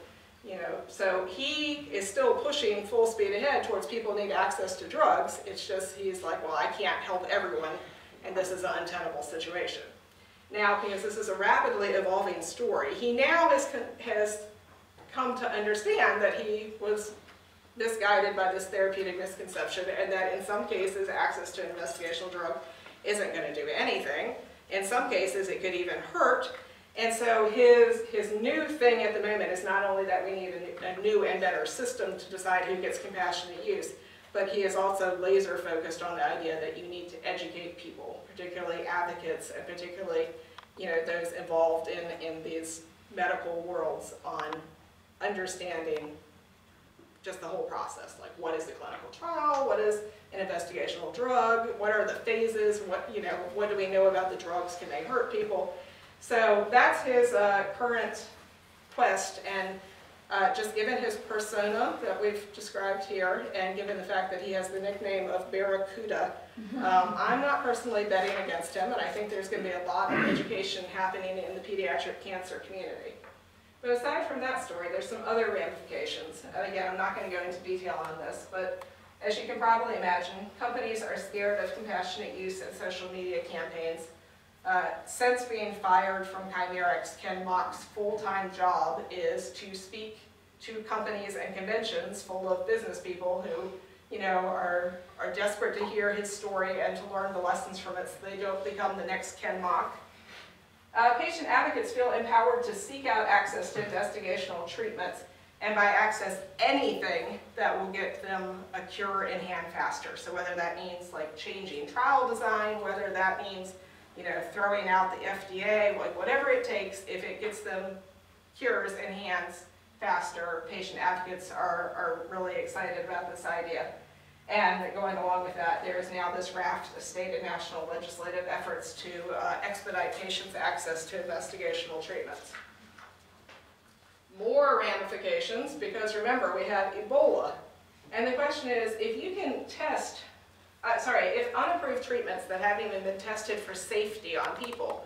you know, so he is still pushing full speed ahead towards people need access to drugs. It's just he's like, well, I can't help everyone, and this is an untenable situation. Now, because this is a rapidly evolving story, he now has, has come to understand that he was misguided by this therapeutic misconception and that in some cases access to an investigational drug isn't going to do anything. In some cases it could even hurt. And so his, his new thing at the moment is not only that we need a, a new and better system to decide who gets compassionate use, but he is also laser focused on the idea that you need to educate people, particularly advocates and particularly you know, those involved in, in these medical worlds on understanding just the whole process, like what is the clinical trial, what is an investigational drug, what are the phases, what, you know, what do we know about the drugs, can they hurt people? So that's his uh, current quest, and uh, just given his persona that we've described here, and given the fact that he has the nickname of Barracuda, um, I'm not personally betting against him, and I think there's going to be a lot of education happening in the pediatric cancer community. But aside from that story, there's some other ramifications. And again, I'm not going to go into detail on this, but as you can probably imagine, companies are scared of compassionate use in social media campaigns. Uh, since being fired from Chimerix, Ken Moch's full-time job is to speak to companies and conventions full of business people who, you know, are, are desperate to hear his story and to learn the lessons from it so they don't become the next Ken Moch. Uh, patient advocates feel empowered to seek out access to investigational treatments and by access anything that will get them a cure in hand faster. So whether that means like changing trial design, whether that means you know throwing out the FDA, like whatever it takes, if it gets them cures in hands faster, patient advocates are, are really excited about this idea. And going along with that, there is now this raft of state and national legislative efforts to uh, expedite patients' access to investigational treatments. More ramifications, because remember, we had Ebola. And the question is, if you can test, uh, sorry, if unapproved treatments that haven't even been tested for safety on people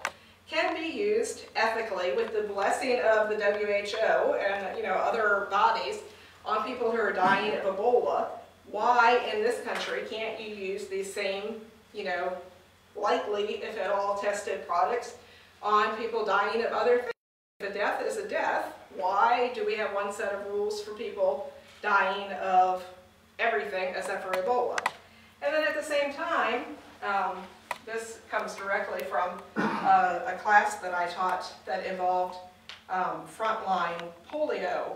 can be used ethically with the blessing of the WHO and you know other bodies on people who are dying of Ebola, why in this country can't you use these same, you know, likely, if at all, tested products on people dying of other things? If a death is a death, why do we have one set of rules for people dying of everything except for Ebola? And then at the same time, um, this comes directly from uh, a class that I taught that involved um, frontline polio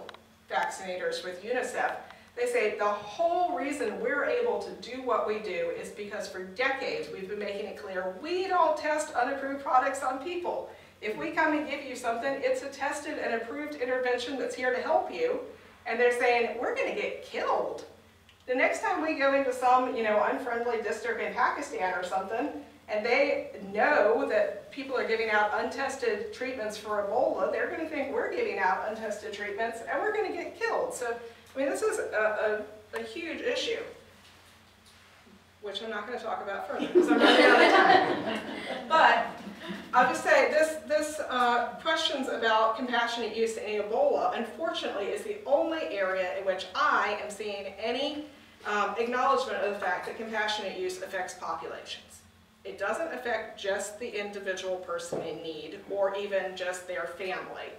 vaccinators with UNICEF. They say the whole reason we're able to do what we do is because for decades we've been making it clear we don't test unapproved products on people. If we come and give you something, it's a tested and approved intervention that's here to help you. And they're saying, we're going to get killed. The next time we go into some, you know, unfriendly district in Pakistan or something, and they know that people are giving out untested treatments for Ebola, they're going to think we're giving out untested treatments and we're going to get killed. So I mean, this is a, a, a huge issue, which I'm not going to talk about further because I'm running out of time. But I'll just say this, this uh, questions about compassionate use in Ebola, unfortunately, is the only area in which I am seeing any um, acknowledgement of the fact that compassionate use affects populations. It doesn't affect just the individual person in need or even just their family.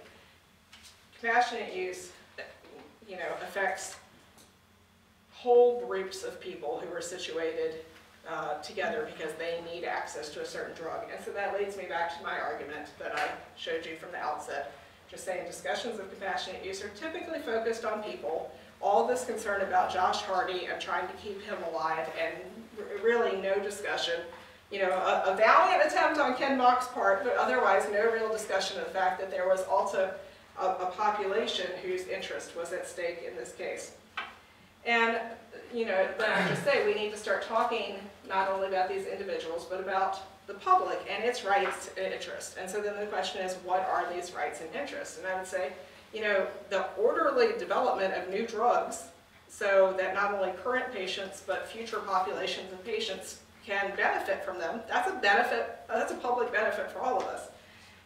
Compassionate use you know, affects whole groups of people who are situated uh, together because they need access to a certain drug. And so that leads me back to my argument that I showed you from the outset. Just saying discussions of compassionate use are typically focused on people. All this concern about Josh Hardy and trying to keep him alive and really no discussion. You know, a, a valiant attempt on Ken Moch's part, but otherwise no real discussion of the fact that there was also a, a population whose interest was at stake in this case. And, you know, but I just say we need to start talking not only about these individuals, but about the public and its rights and interests. And so then the question is, what are these rights and interests? And I would say, you know, the orderly development of new drugs so that not only current patients, but future populations of patients can benefit from them. That's a benefit, that's a public benefit for all of us.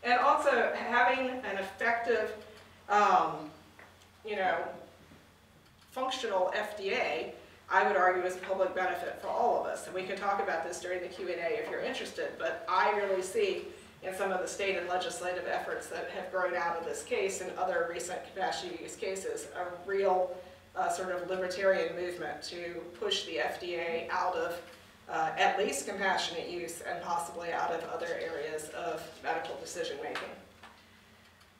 And also having an effective, um, you know, functional FDA, I would argue is a public benefit for all of us. And we can talk about this during the Q and A if you're interested, but I really see in some of the state and legislative efforts that have grown out of this case and other recent compassionate use cases, a real uh, sort of libertarian movement to push the FDA out of uh, at least compassionate use and possibly out of other areas of medical decision making.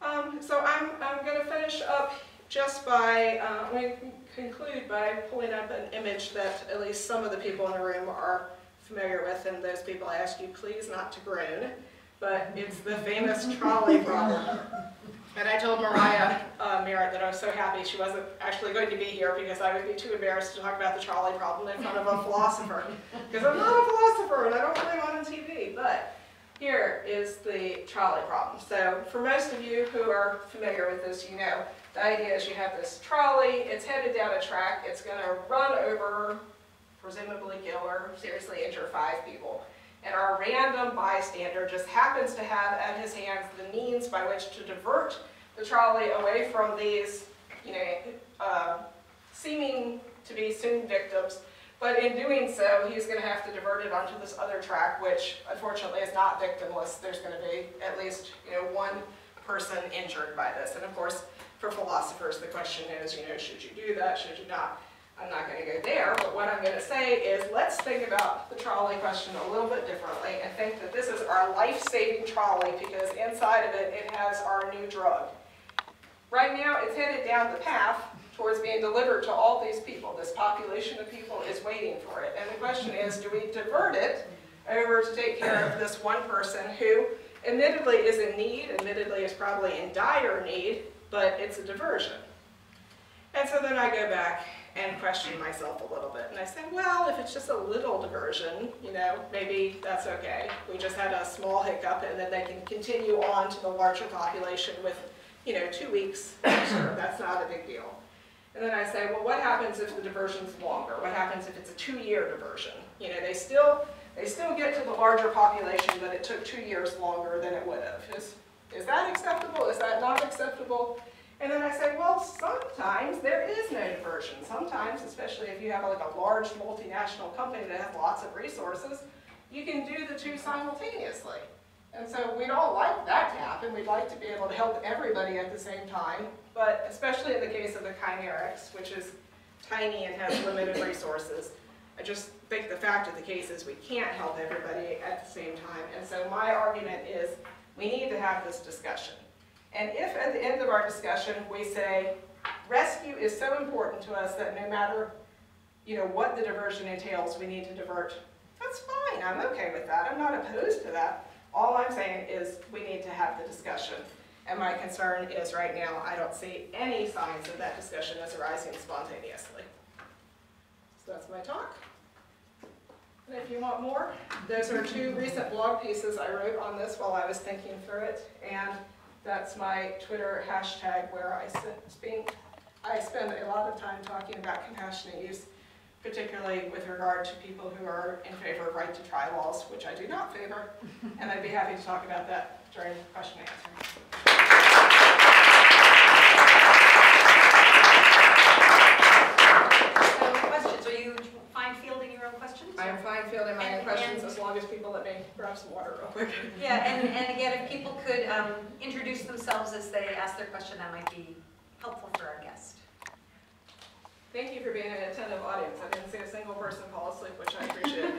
Um, so I'm, I'm going to finish up just by, uh, I'm going to conclude by pulling up an image that at least some of the people in the room are familiar with, and those people I ask you please not to groan, but it's the famous trolley problem. And I told Maria uh, Merritt that I was so happy she wasn't actually going to be here because I would be too embarrassed to talk about the trolley problem in front of a philosopher. Because I'm not a philosopher and I don't play on TV. But here is the trolley problem. So for most of you who are familiar with this, you know the idea is you have this trolley, it's headed down a track, it's going to run over, presumably kill or seriously injure five people and our random bystander just happens to have at his hands the means by which to divert the trolley away from these, you know, uh, seeming to be soon victims. But in doing so, he's going to have to divert it onto this other track, which unfortunately is not victimless. There's going to be at least, you know, one person injured by this. And of course, for philosophers, the question is, you know, should you do that? Should you not? I'm not going to go there, but what I'm going to say is let's think about the trolley question a little bit differently and think that this is our life-saving trolley because inside of it, it has our new drug. Right now, it's headed down the path towards being delivered to all these people. This population of people is waiting for it. And the question is, do we divert it over to take care of this one person who admittedly is in need, admittedly is probably in dire need, but it's a diversion. And so then I go back and question myself a little bit. And I say, well, if it's just a little diversion, you know, maybe that's okay. We just had a small hiccup and then they can continue on to the larger population with, you know, two weeks. That's not a big deal. And then I say, well, what happens if the diversion's longer? What happens if it's a two-year diversion? You know, they still, they still get to the larger population, but it took two years longer than it would have. Is, is that acceptable? Is that not acceptable? And then I say, well, sometimes there is no diversion. Sometimes, especially if you have like a large multinational company that has lots of resources, you can do the two simultaneously. And so we'd all like that to happen. We'd like to be able to help everybody at the same time, but especially in the case of the Chimerix, which is tiny and has limited resources, I just think the fact of the case is we can't help everybody at the same time. And so my argument is we need to have this discussion. And if at the end of our discussion we say, rescue is so important to us that no matter you know, what the diversion entails, we need to divert, that's fine, I'm okay with that, I'm not opposed to that. All I'm saying is we need to have the discussion. And my concern is right now, I don't see any signs of that discussion as arising spontaneously. So that's my talk. And if you want more, those are two recent blog pieces I wrote on this while I was thinking through it. And that's my Twitter hashtag where I spend, I spend a lot of time talking about compassionate use, particularly with regard to people who are in favor of right to try laws, which I do not favor. And I'd be happy to talk about that during question and answer. So questions, are you fine fielding your own questions? I am fine fielding my own And- questions and- as long as people let me grab some water real quick. Yeah, and, and again, if people could um, introduce themselves as they ask their question, that might be helpful for our guest. Thank you for being an attentive audience. I didn't see a single person fall asleep, which I appreciate.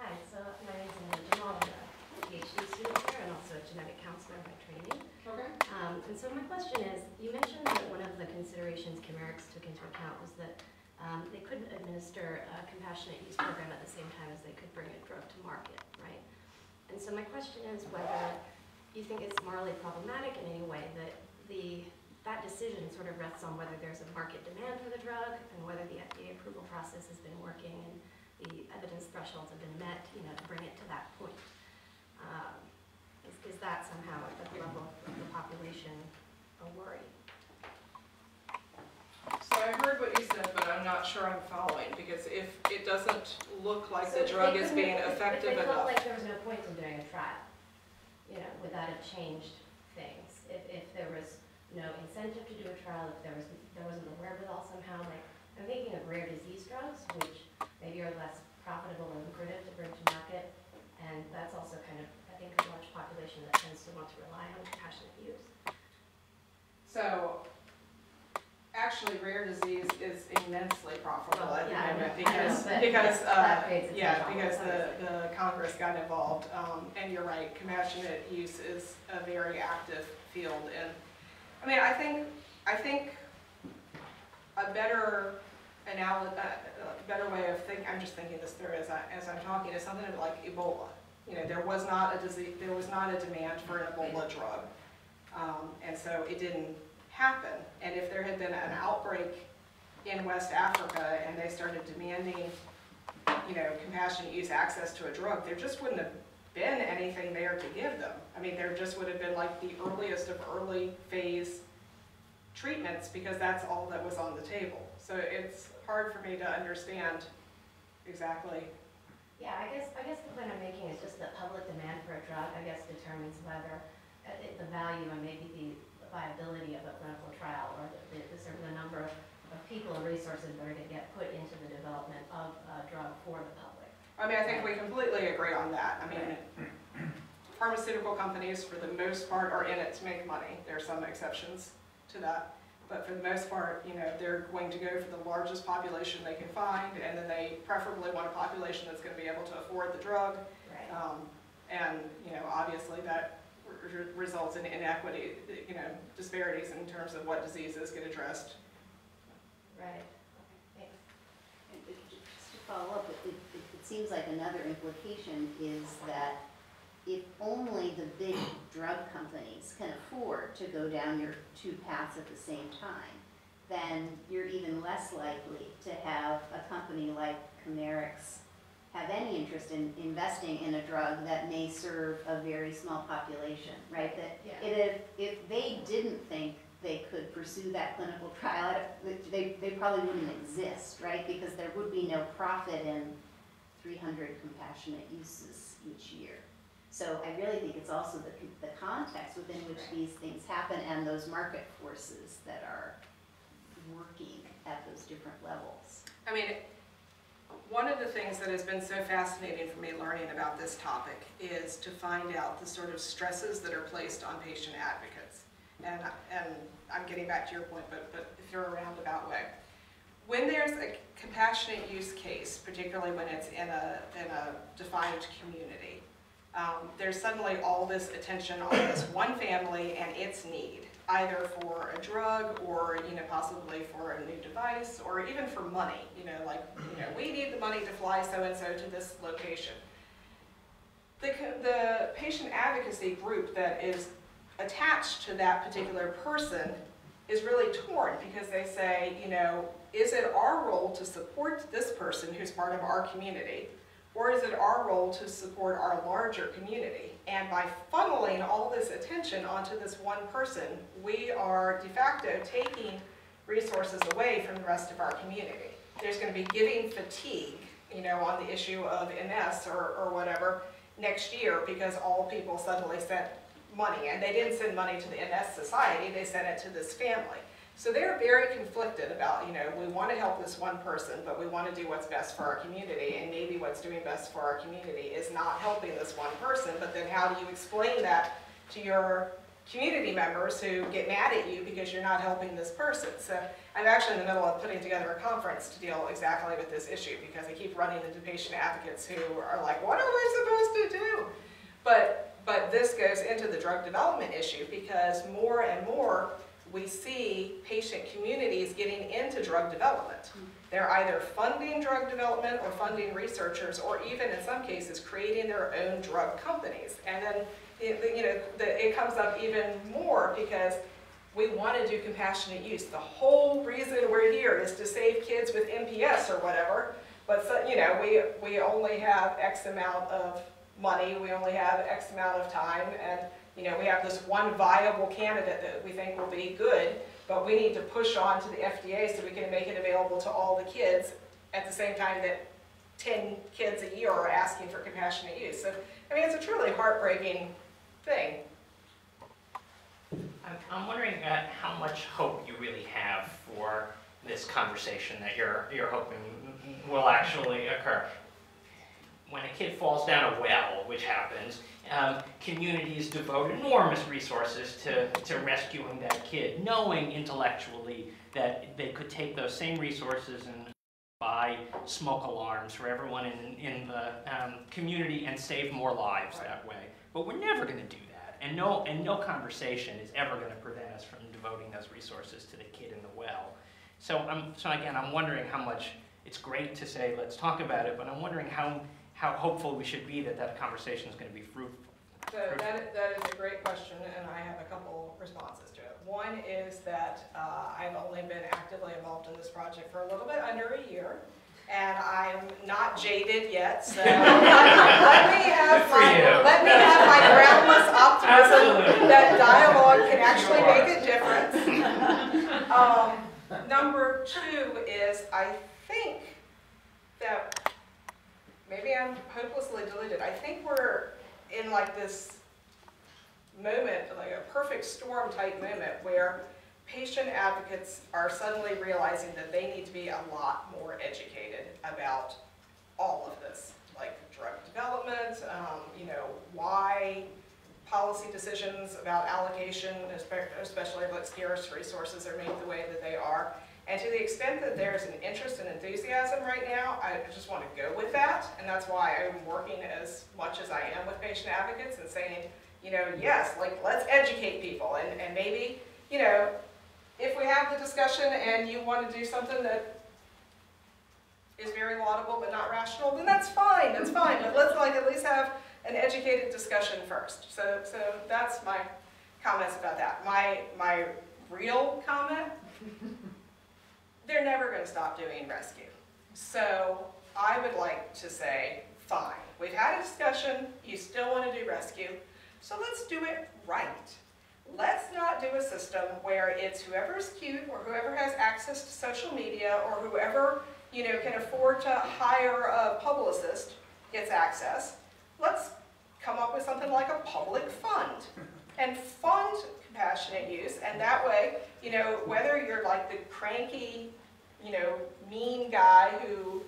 Hi, so my name is Amanda Jamal, I'm a PhD student here and also a genetic counselor by training. Okay. Um, and so my question is, you mentioned that one of the considerations Chimerix took into account was that um, they couldn't administer a compassionate use program at the same time as they could bring a drug to market, right? And so my question is whether you think it's morally problematic in any way that the that decision sort of rests on whether there's a market demand for the drug and whether the FDA approval process has been working and the evidence thresholds have been met, you know, to bring it to that point. Um, Is, is that somehow at the level of the population a worry? Not sure I'm following, because if it doesn't look like So the if they drug is couldn't- being if- effective If they felt enough. like there was no point in doing a trial, you know, without it changed things, if, if there was no incentive to do a trial, if there was, there wasn't the wherewithal somehow, like, I'm thinking of rare disease drugs, which maybe are less profitable and lucrative to bring to market, and that's also kind of, I think, a large population that tends to want to rely on compassionate use. So, actually, rare disease is immensely profitable at the yeah, moment I know, because, because, uh, yeah, because the, the Congress got involved. Um, and you're right, compassionate use is a very active field. And, I mean, I think, I think a better anal, uh, a better way of thinking, I'm just thinking this through as I, as I'm talking, is something like Ebola. You know, there was not a disease, there was not a demand for an Ebola drug. Um, and so it didn't happen. And if there had been an outbreak in West Africa and they started demanding, you know, compassionate use access to a drug, there just wouldn't have been anything there to give them. I mean, there just would have been like the earliest of early phase treatments because that's all that was on the table. So it's hard for me to understand exactly. Yeah, I guess, I guess the point I'm making is just that public demand for a drug, I guess, determines whether uh, the value and maybe the viability of a clinical trial or the, the sort of the number of, of people and resources that are gonna get put into the development of a drug for the public. I mean, I think we completely agree on that. I mean, pharmaceutical companies, for the most part, are in it to make money. There are some exceptions to that. But for the most part, you know, they're going to go for the largest population they can find, and then they preferably want a population that's gonna be able to afford the drug. Right. Um, And, you know, obviously that results in inequity, you know, disparities in terms of what diseases get addressed. Right, okay, thanks. Just to follow up, it, it, it seems like another implication is that if only the big drug companies can afford to go down your two paths at the same time, then you're even less likely to have a company like Chimerix have any interest in investing in a drug that may serve a very small population, right? That Yeah. if, if they didn't think they could pursue that clinical trial, they, they probably wouldn't exist, right? Because there would be no profit in three hundred compassionate uses each year. So I really think it's also the, the context within which these things happen and those market forces that are working at those different levels. I mean, one of the things that has been so fascinating for me learning about this topic is to find out the sort of stresses that are placed on patient advocates. And, and I'm getting back to your point, but, but if you're a roundabout way. When there's a compassionate use case, particularly when it's in a, in a defined community, um, there's suddenly all this attention on this one family and its need, either for a drug or, you know, possibly for a new device or even for money, you know, like, you know, we need the money to fly so-and-so to this location. The, the patient advocacy group that is attached to that particular person is really torn because they say, you know, is it our role to support this person who's part of our community? Or is it our role to support our larger community? And by funneling all this attention onto this one person, we are de facto taking resources away from the rest of our community. There's going to be giving fatigue, you know, on the issue of MS or, or whatever next year because all people suddenly sent money. And they didn't send money to the MS Society, they sent it to this family. So they're very conflicted about, you know, we want to help this one person, but we want to do what's best for our community, and maybe what's doing best for our community is not helping this one person, but then how do you explain that to your community members who get mad at you because you're not helping this person? So I'm actually in the middle of putting together a conference to deal exactly with this issue, because I keep running into patient advocates who are like, what am I supposed to do? But, but this goes into the drug development issue, because more and more, we see patient communities getting into drug development. They're either funding drug development or funding researchers, or even in some cases, creating their own drug companies. And then, it- you know, it comes up even more because we want to do compassionate use. The whole reason we're here is to save kids with MPS or whatever, but, so- you know, we, we only have X amount of money, we only have X amount of time, and you know, we have this one viable candidate that we think will be good, but we need to push on to the FDA so we can make it available to all the kids at the same time that 10 kids a year are asking for compassionate use. So, I mean, it's a truly heartbreaking thing. I'm, I'm wondering uh, how much hope you really have for this conversation that you're, you're hoping will actually occur. When a kid falls down a well, which happens, um, communities devote enormous resources to, to rescuing that kid, knowing intellectually that they could take those same resources and buy smoke alarms for everyone in, in the um, community and save more lives that way. But we're never going to do that. And no, and no conversation is ever going to prevent us from devoting those resources to the kid in the well. So, I'm, so again, I'm wondering how much, it's great to say, let's talk about it, but I'm wondering how, how hopeful we should be that that conversation is going to be fruitful. So that, that is a great question, and I have a couple responses to it. One is that uh, I've only been actively involved in this project for a little bit under a year, and I'm not jaded yet, so let me have my, let me have my groundless optimism that dialogue can actually make a difference. Um, Number two is, I think that, maybe I'm hopelessly deluded, I think we're in like this moment, like a perfect storm type moment where patient advocates are suddenly realizing that they need to be a lot more educated about all of this, like drug development, um, you know, why policy decisions about allocation, espe- especially like scarce resources are made the way that they are. And to the extent that there's an interest and enthusiasm right now, I just want to go with that. And that's why I'm working as much as I am with patient advocates and saying, you know, yes, like let's educate people. And, and maybe, you know, if we have the discussion and you want to do something that is very laudable but not rational, then that's fine, that's fine. But let's like at least have an educated discussion first. So, so that's my comments about that. My, my real comment, they're never gonna stop doing rescue. So I would like to say, fine, we've had a discussion, you still wanna do rescue, so let's do it right. Let's not do a system where it's whoever's cute or whoever has access to social media or whoever, you know, can afford to hire a publicist gets access. Let's come up with something like a public fund and fund compassionate use. And that way, you know, whether you're like the cranky, you know, mean guy who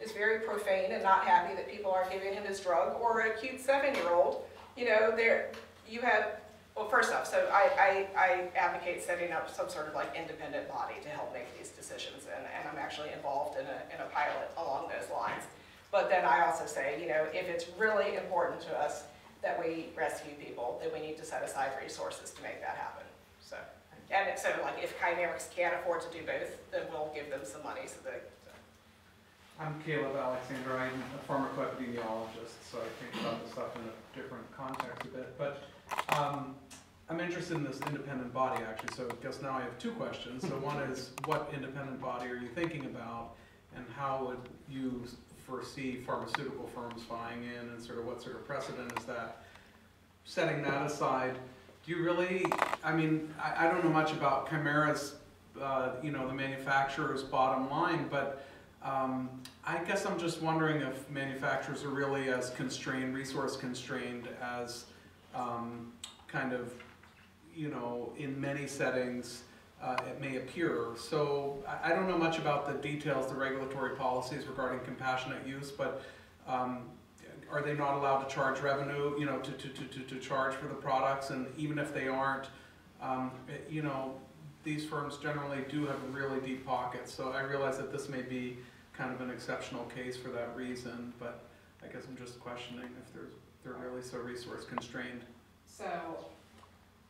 is very profane and not happy that people aren't giving him his drug, or a cute seven-year-old, you know, there, you have, well, first off, so I, I, I advocate setting up some sort of like independent body to help make these decisions, and, and I'm actually involved in a, in a pilot along those lines. But then I also say, you know, if it's really important to us that we rescue people, then we need to set aside resources to make that happen, so. And so like if Chimerix can't afford to do both, then we'll give them some money so so. I'm Caleb Alexander, I'm a pharmacoepidemiologist, so I think about this stuff in a different context a bit, but, um, I'm interested in this independent body actually, so I guess now I have two questions. So one is, what independent body are you thinking about? And how would you foresee pharmaceutical firms buying in and sort of what sort of precedent is that? Setting that aside, do you really, I mean, I, I don't know much about Chimerix's, uh, you know, the manufacturer's bottom line, but um, I guess I'm just wondering if manufacturers are really as constrained, resource constrained as um, kind of, you know, in many settings uh, it may appear. So I, don't know much about the details, the regulatory policies regarding compassionate use, but um, are they not allowed to charge revenue, you know, to, to, to, to, charge for the products? And even if they aren't, um, it- you know, these firms generally do have really deep pockets. So I realize that this may be kind of an exceptional case for that reason, but I guess I'm just questioning if there's, they're really so resource constrained. So,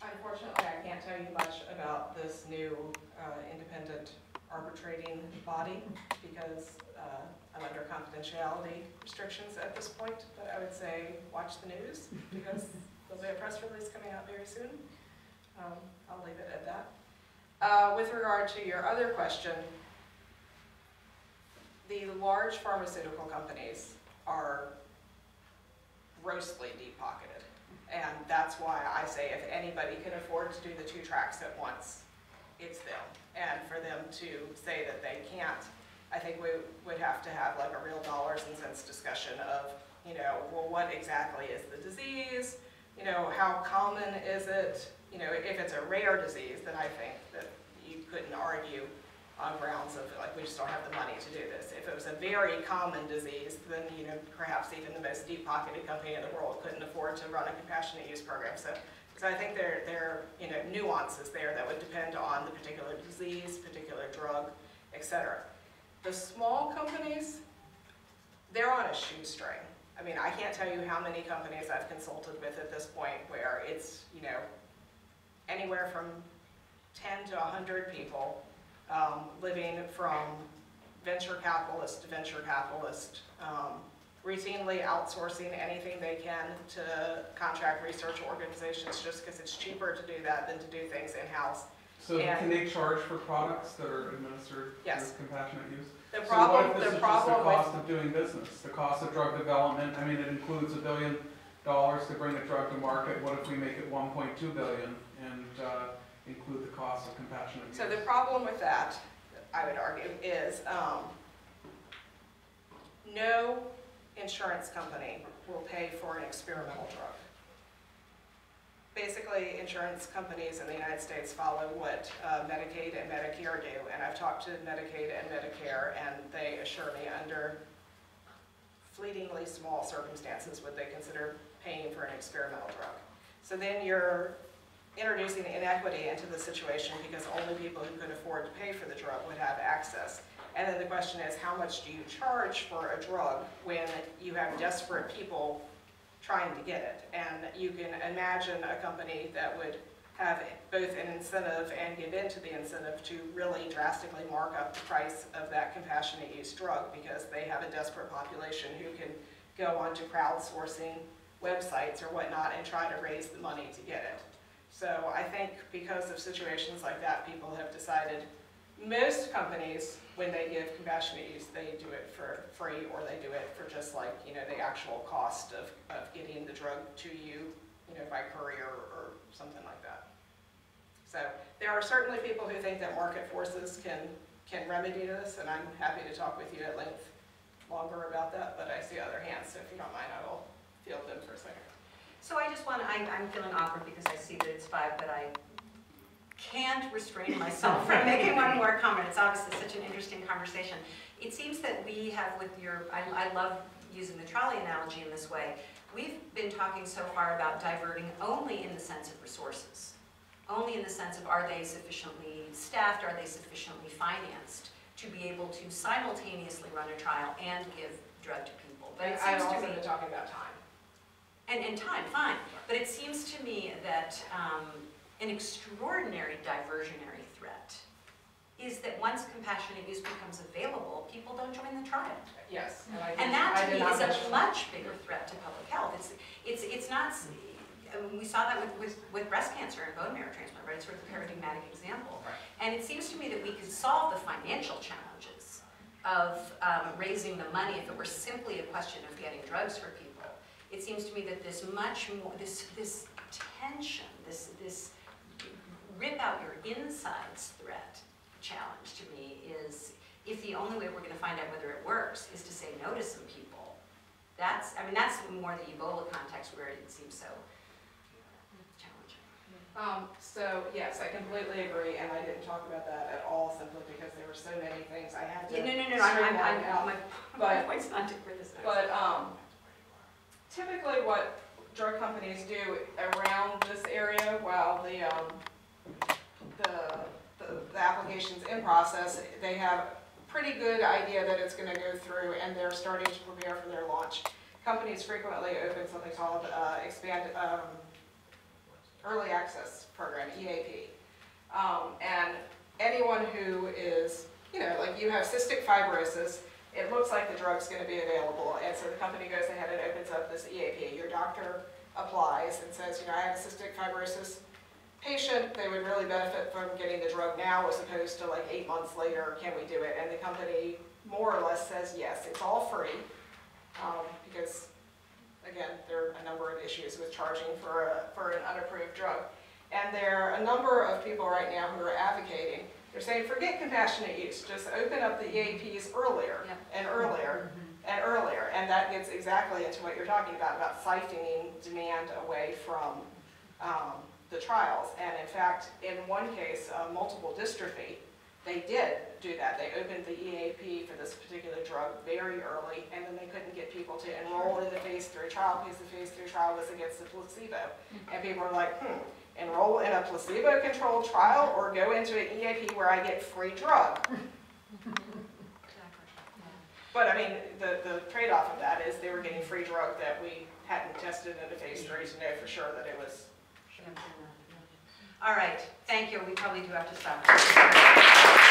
unfortunately, I can't tell you much about this new uh, independent arbitrating body because uh, I'm under confidentiality restrictions at this point, but I would say watch the news because there'll be a press release coming out very soon. Um, I'll leave it at that. Uh, With regard to your other question, the large pharmaceutical companies are grossly deep-pocketed. And that's why I say if anybody can afford to do the two tracks at once, it's them. And for them to say that they can't, I think we would have to have like a real dollars and cents discussion of, you know, well, what exactly is the disease? You know, how common is it? You know, if it's a rare disease, then I think that you couldn't argue on grounds of, like, we just don't have the money to do this. If it was a very common disease, then, you know, perhaps even the most deep-pocketed company in the world couldn't afford to run a compassionate use program. So, so I think there, there are, you know, nuances there that would depend on the particular disease, particular drug, et cetera. The small companies, they're on a shoestring. I mean, I can't tell you how many companies I've consulted with at this point where it's, you know, anywhere from 10 to 100 people um, living from venture capitalist to venture capitalist, um, routinely outsourcing anything they can to contract research organizations just because it's cheaper to do that than to do things in-house. So And- can they charge for products that are administered Yes. compassionate use? The So problem, what if this the is just the cost of doing business, the cost of drug development? I mean, it includes a billion dollars to bring a drug to market. What if we make it one point two billion and uh, include the cost of compassionate use? So the problem with that, I would argue, is um, no insurance company will pay for an experimental drug. Basically, insurance companies in the United States follow what uh, Medicaid and Medicare do, and I've talked to Medicaid and Medicare, and they assure me under fleetingly small circumstances would they consider paying for an experimental drug. So then you're introducing inequity into the situation because only people who could afford to pay for the drug would have access. And then the question is, how much do you charge for a drug when you have desperate people trying to get it? And you can imagine a company that would have both an incentive and give in to the incentive to really drastically mark up the price of that compassionate use drug because they have a desperate population who can go onto crowdsourcing websites or whatnot and try to raise the money to get it. So I think because of situations like that, people have decided, most companies, when they give compassionate use, they do it for free or they do it for just like, you know, the actual cost of, of getting the drug to you, you know, by courier or something like that. So there are certainly people who think that market forces can, can remedy this, and I'm happy to talk with you at length longer about that, but I see other hands, so if you don't mind, I will field them for a second. So I just want, I'm, I'm feeling awkward because I see that it's five, but I can't restrain myself from making one more comment. It's obviously such an interesting conversation. It seems that we have with your, I, I love using the trolley analogy in this way. We've been talking so far about diverting only in the sense of resources. Only in the sense of are they sufficiently staffed, are they sufficiently financed to be able to simultaneously run a trial and give drug to people. But it seems to also me. been talking about time. And, and time, fine, but it seems to me that um, an extraordinary diversionary threat is that once compassionate use becomes available, people don't join the trial. Yes, and did, And that to me is a much bigger threat to public health. It's, it's, it's not, I mean, we saw that with, with, with breast cancer and bone marrow transplant, right? It's sort of a paradigmatic example. Right. And it seems to me that we could solve the financial challenges of um, raising the money if it were simply a question of getting drugs for people. It seems to me that this much more, this, this tension, this, this rip out your insides threat challenge to me is if the only way we're gonna find out whether it works is to say no to some people. That's, I mean, that's more the Ebola context where it seems so challenging. Um, so, yes, I completely agree, and I didn't talk about that at all simply because there were so many things I had to Yeah, no, no, no, no, I'm, I'm. I'm, my, my But- point's not to criticize. But, um, typically what drug companies do around this area while the, um, the, the, the application's in process, they have a pretty good idea that it's gonna go through and they're starting to prepare for their launch. Companies frequently open something called, uh, expand, um, early access program, EAP. Um, and anyone who is, you know, like you have cystic fibrosis, it looks like the drug's gonna be available, and so the company goes ahead and opens up this EAP. Your doctor applies and says, you know, I have a cystic fibrosis patient, they would really benefit from getting the drug now as opposed to like eight months later, can we do it? And the company more or less says, yes, it's all free, um, because, again, there are a number of issues with charging for a, for an unapproved drug. And there are a number of people right now who are advocating, they're saying, forget compassionate use, just open up the EAPs earlier Yep. and earlier and earlier. And that gets exactly into what you're talking about, about siphoning demand away from um, the trials. And in fact, in one case, uh, multiple dystrophy, they did do that. They opened the EAP for this particular drug very early, and then they couldn't get people to enroll in the phase three trial because the phase three trial was against the placebo. And people were like, hmm, enroll in a placebo-controlled trial or go into an EAP where I get free drug? But I mean, the, the trade-off of that is they were getting free drug that we hadn't tested in the phase three to know for sure that it was All right, thank you, we probably do have to stop.